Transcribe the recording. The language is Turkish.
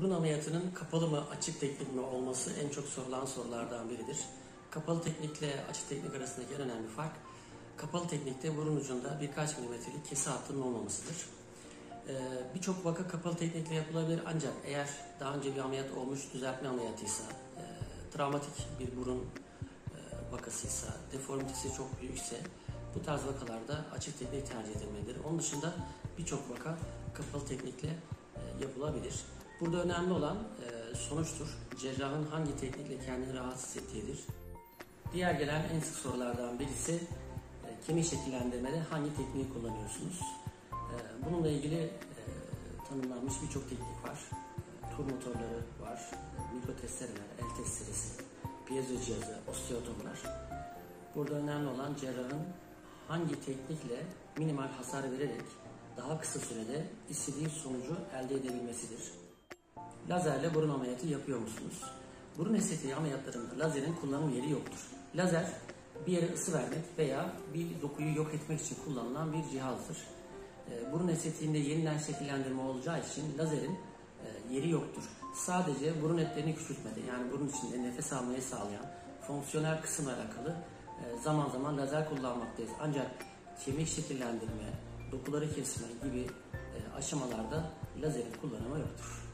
Burun ameliyatının kapalı mı açık teknik mi olması en çok sorulan sorulardan biridir. Kapalı teknikle açık teknik arasındaki en önemli fark kapalı teknikte burun ucunda birkaç milimetrelik kesi hattının olmamasıdır. Ee, Birçok vaka kapalı teknikle yapılabilir ancak eğer daha önce bir ameliyat olmuş düzeltme ameliyatıysa, e, travmatik bir burun e, vakasıysa, deformitesi çok büyükse bu tarz vakalarda açık teknik tercih edilmelidir. Onun dışında birçok vaka kapalı teknikle e, yapılabilir. Burada önemli olan e, sonuçtur. Cerrahın hangi teknikle kendini rahatsız ettiğidir. Diğer gelen en sık sorulardan birisi e, kemik şekillendirmede hangi tekniği kullanıyorsunuz? E, Bununla ilgili e, tanımlanmış birçok teknik var. E, Tur motorları var, e, mikro testereler, el testeresi, piezo cihazı, osteotomlar. Burada önemli olan cerrahın hangi teknikle minimal hasar vererek daha kısa sürede istediği sonucu elde edebilmesidir. Lazerle burun ameliyatı yapıyor musunuz? Burun estetiği ameliyatlarında lazerin kullanım yeri yoktur. Lazer bir yere ısı vermek veya bir dokuyu yok etmek için kullanılan bir cihazdır. Ee, Burun estetiğinde yeniden şekillendirme olacağı için lazerin e, yeri yoktur. Sadece burun etlerini küçültmede yani burun içinde nefes almayı sağlayan fonksiyonel kısımla alakalı e, zaman zaman lazer kullanmaktayız. Ancak kemik şekillendirme, dokuları kesme gibi e, aşamalarda lazerin kullanımı yoktur.